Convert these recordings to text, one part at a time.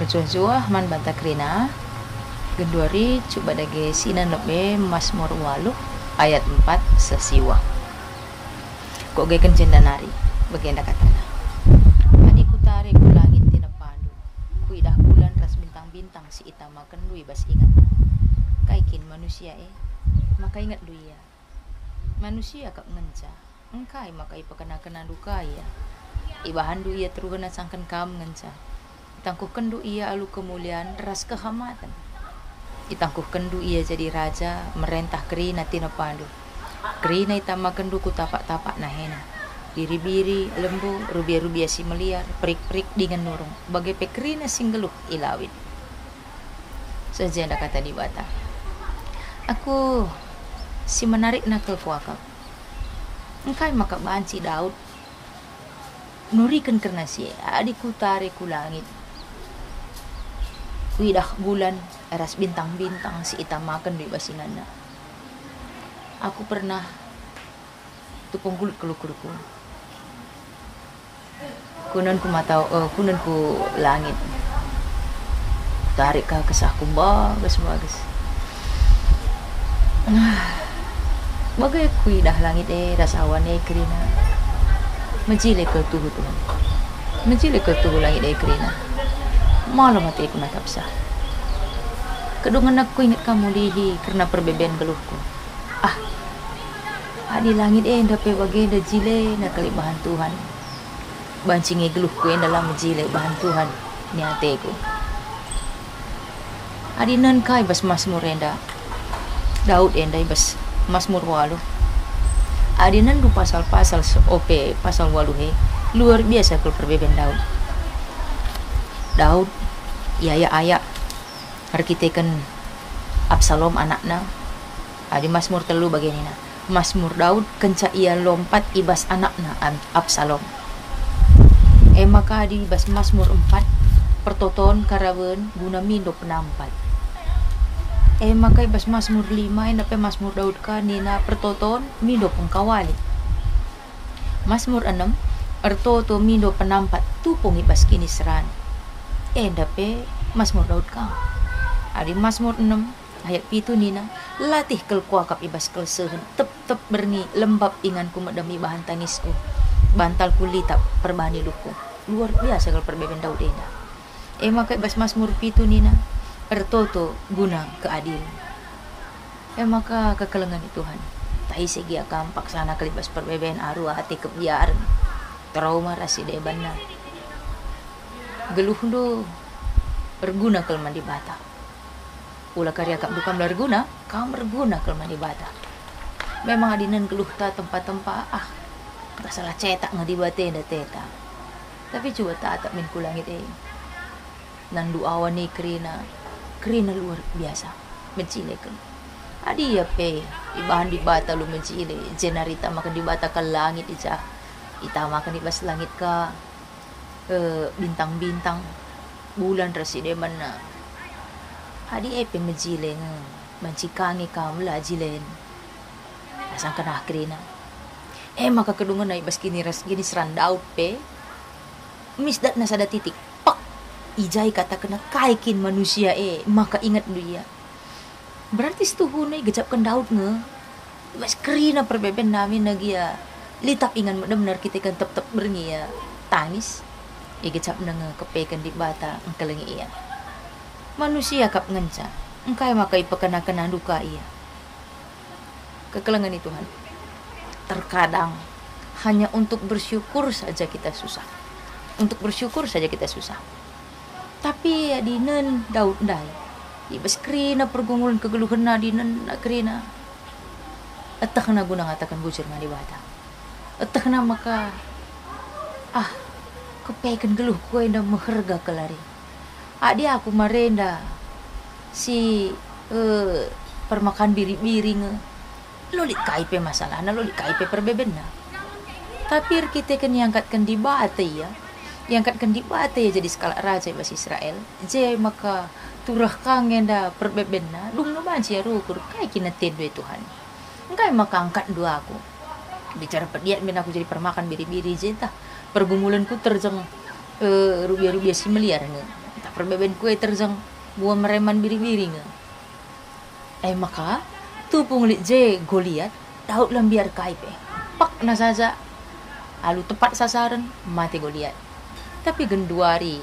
Mencuah-cuah man banta krina Gendori coba dage sinan lebe Masmur walu ayat 4 sesiwa. Kok gai kencen nari? Bagenda katana Adiku tarik ku langit tinapandu Ku idah bulan ras bintang-bintang Si itama kendui bas ingat Kaikin manusia eh Maka ingat lu ya Manusia kak ngenca Engkai maka ipakana-kena duka ya Ibahan du ia teruhana sangkan kam ngenca Itangkuh kendu ia alu kemuliaan ras kehamatan. Itangkuh kendu ia jadi raja merentah kerina tina pandu. Kerina itama kendu ku tapak-tapak nahena. Biri-biri, lembu, rubia-rubia si meliar, perik-perik dengan nurung. Bagai pekerina singgeluh ilawit. Sejenda kata di bata. Aku si menarik nakal kuakap. Engkai maka banci Daud nurikan kerana si adikku tarik ku langit widah bulan eras bintang-bintang si itamakan di basinana. Aku pernah tupung kulit kulukuruku. Kunan ku matau, uh, kunan ku langit. Tarik ka kesahku bagus bagus. Bagai kuidah langit eh rasawan eh kerina. Menjile ke tuhu Tuhan. Menjile ke tuhu langit eh kerina malam hati aku nak sah. Kedungan aku ingat kamu lihi karena perbeben geluhku. Ah, adi langit eh dapat bagi dah jile nak kali bahan Tuhan. Bancingi geluhku yang dalam jile bahan Tuhan ni hatiku. Adi nan kai bas masmur enda. Daud enda bas masmur walu. Adi nan du pasal-pasal OP pasal walu he. Luar biasa kalau perbeben Daud. Daud Yaya ayak arkiteken Absalom anakna adi Masmur telu bagianina Masmur Daud kenca ia lompat ibas anakna Absalom eh maka di ibas Masmur 4 pertoton karawen guna mindo penampat eh maka ibas Masmur 5 eh nape Masmur Daud kanina pertoton mindo pengkawali. Masmur 6 ertoto mindo penampat tupung ibas kini seran. Eh dape Masmur Daud ka. Adi Masmur 6 ayat pitu nina latih kel kuakap ibas kel sehen tep tep berni lembab ingan ku medami bahan tangisku. Bantal kulitap perbani luku. Luar biasa kalau perbeben Daud ena. Eh maka ibas Masmur pitu nina ertoto guna keadil. Eh maka kekelengan Tuhan tahi segi akam paksana kelibas perbeben aru hati kebiaran trauma rasi debana geluh do berguna kalau mandi bata. Ulah karya kak bukan berguna kau berguna kalau mandi bata. Memang adinan geluh ta tempat-tempat ah tak salah cetak ngadi bate da teta. Tapi coba tak tak min kulangit eh. Nandu awan ni kerina kerina luar biasa. Mencile kan adi ya pe. Ibahan di bata lu mencile jenarita makan di bata ke langit ija. Ita makan di bas langit ka bintang-bintang. Bulan rasi de mana? Hadi epe majile nga mancikangi kam la jilen asang kana akrina eh maka kedungan na ibas kini ras gini serandau pe. Misdat na sada titik ijai kata kena kaikin manusia eh maka ingat dia berarti setuhu na gejapkan daud nga ibas kerina perbeben namin nagia litap ingan benar-benar kita kan tep-tep berngi ya tangis igicap na nga kapekan di bata ang kalangi iya. Manusia kap nganca, engkay makai pekana-kena duka iya. Kekelangan Tuhan. Terkadang hanya untuk bersyukur saja kita susah. Untuk bersyukur saja kita susah. Tapi ya dinan daud dai. Ibas krina pergumulan kegeluhan na dinan na krina. Atah na guna ngatakan bujur di bata. Atah na maka ah kepekan geluh kue nda meherga kelari. Adi aku marenda si uh, permakan biri-biri nge. Lo di kaipe masalah na lo di kaipe perbeben na. Tapi kita kan angkatkan di bate ya. Yang angkatkan di bate jadi skala raja bahasa Israel. Jadi maka turah kangen da perbebena dung no banci ya rukur kai kina tedo Tuhan. Engkai maka angkat dua aku. Bicara pediat min aku jadi permakan biri-biri jeta pergumulanku terjeng uh, rubia-rubia si meliar nge tak perbeben kue terjeng buah mereman biri-biri nge eh maka tu punglit je Goliat Daud lambiar kaipe pak na saja alu tepat sasaran mati Goliat tapi genduari.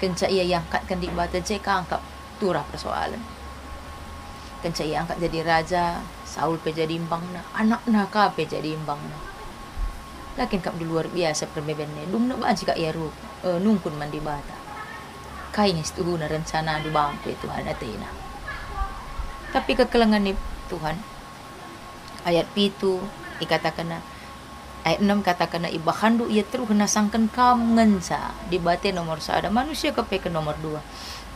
Kenca ia yang angkatkan di bata je angkat. Turah persoalan. Kenca ia angkat jadi raja Saul pe jadi imbang na. Anak na ka pe jadi imbang na. Lakin kap di luar biasa perbebenne dum na banci kak yaru uh, nungkun mandi bata. Kai ngis na rencana di bangku Tuhan atena tapi kekelangan ni Tuhan ayat pitu ikatakan ayat 6 katakan ibahandu ia terus nasangkan kam ngensa. Di bate nomor ada manusia ke nomor dua.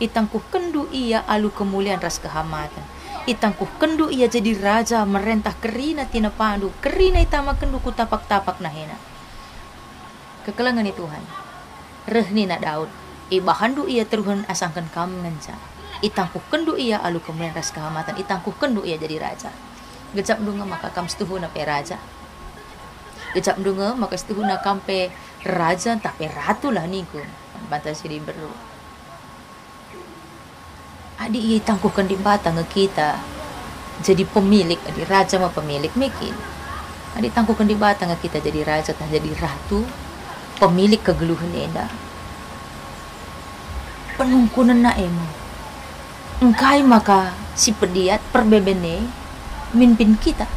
Itangkuh kendu ia alu kemuliaan ras kehamatan itangkuh kendu ia jadi raja merentah kerina tina pandu kerina itama kendu ku tapak tapak nahena kekelangan Tuhan. Rehni na Daud. Ibahandu ia terus asangkan kam ngensa. Itangkuh kendu ia alu kemuliaan ras kehamatan itangkuh kendu ia jadi raja. Gejap dunga maka kam setuhu na pe raja Kejap dunga maka setuhu nak kampe raja tapi ratu lah ni ku. Bata siri beru. Adi ia tangkuhkan di batang kita jadi pemilik, adi raja mah pemilik mekin. Adi tangkuhkan di batang kita jadi raja tak jadi ratu, pemilik kegeluhan enda. Penungkunan na emo. Engkai maka si pediat perbebene mimpin kita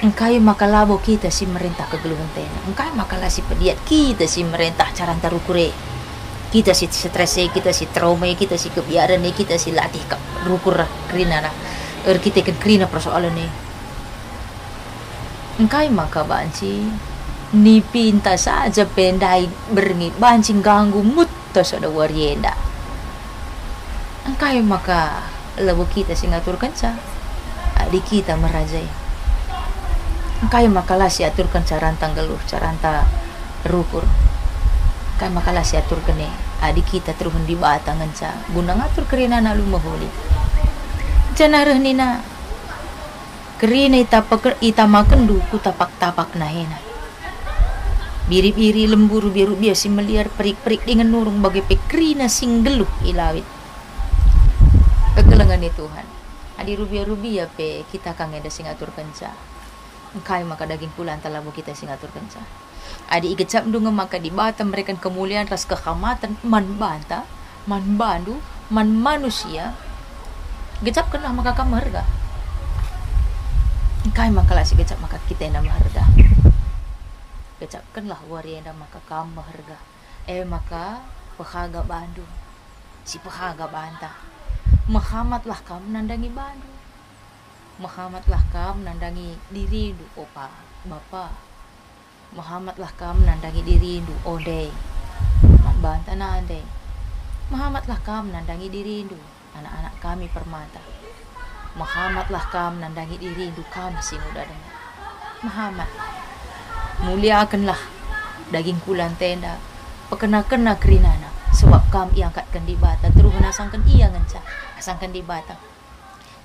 engkai makalabo kita si merintah kegeluhan tena. Engkai makalah si pediat kita si merintah cara tarukure. Kita si stres kita si trauma kita si kebiaran kita si latih ke rukur krina na er kita kan krina persoalan ni. Engkai maka banci ni pinta saja pendai berni banci ganggu mutta sada warienda engkai maka labo kita si ngatur kenca adik kita merajai Kaya makalah si aturkan caranta geluh, caranta rukur. Kaya makalah si aturkan ni adik kita teruhun di batangan sa guna ngatur kerina na lumahuli. Janarah ni na kerina ita pakar ita makendu ku tapak tapak na hena. Biri-biri lemburu biru biasa meliar perik-perik dengan nurung bagi pekrina sing geluh ilawit. Kegelengan ni Tuhan. Adi rubia-rubia pe kita kang ada sing aturkan sa engkai maka daging pula antara labu kita sing atur kenca adi igecap dunga maka di bata mereka kemuliaan ras kehamatan man banta man bandu man manusia. Gecap kena maka kamu harga engkai maka lah si gecap maka kita yang nama harga gecap kenlah wari yang maka kamu harga eh maka pehaga bandu si pehaga banta. Muhammad lah kamu nandangi bandu Muhammadlah kam nandangi diri du opa. Bapa Muhammadlah kam nandangi diri du ode. Banta na ande. Muhammadlah kam nandangi diri du anak-anak kami permata. Muhammadlah kam nandangi diri du kami sinuda dengan Muhammad muliakanlah daging kulan tenda pekena-kena kerinana sebab kam iangkatkan di bata terus nasangkan ia ngenca asangkan di bata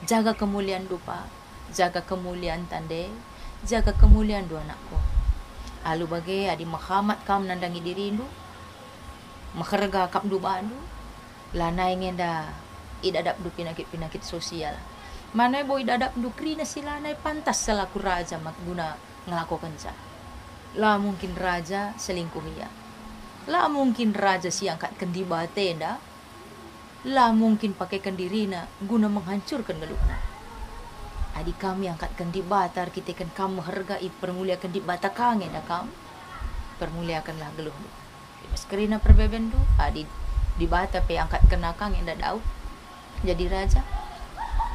jaga kemuliaan dupa jaga kemuliaan tande jaga kemuliaan dua anakku. Alu bagai adi Muhammad kam nandangi diri indu makarga kap du bandu lana ingin dah idadap du pinakit-pinakit sosial. Mana boy idadap du krina silana pantas selaku raja mak guna ngelakukan sa lah mungkin raja selingkuh ya. Lah mungkin raja si angkat kendi batenda lah mungkin pakaikan dirina guna menghancurkan gelukna. Adik kami angkatkan di batar kita kan kamu hargai permuliakan di bata kangen dah kamu. Permuliakanlah geluh. Pas kerina perbeben tu, adik di bata pe angkat kena kangen dah Daud jadi raja.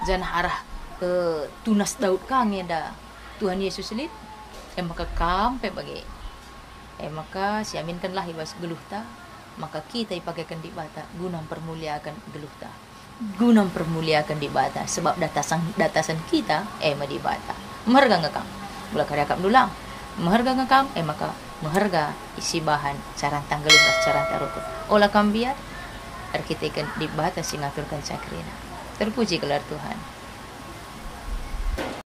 Jangan harah ke tunas Daud kangen dah Tuhan Yesus lid. Eh maka kam pe bagi. Eh maka siaminkanlah ibas geluh ta maka kita ipakaikan di bata guna permuliakan geluhta guna permuliakan di bata. Sebab datasan datasan kita eh di bata. Meharga ngekam bula karya kam dulang meharga ngekam eh maka meharga isi bahan cara tanggalun cara tarukun olah kam biar arkiteken di batas yang ngaturkan cakrina terpuji gelar Tuhan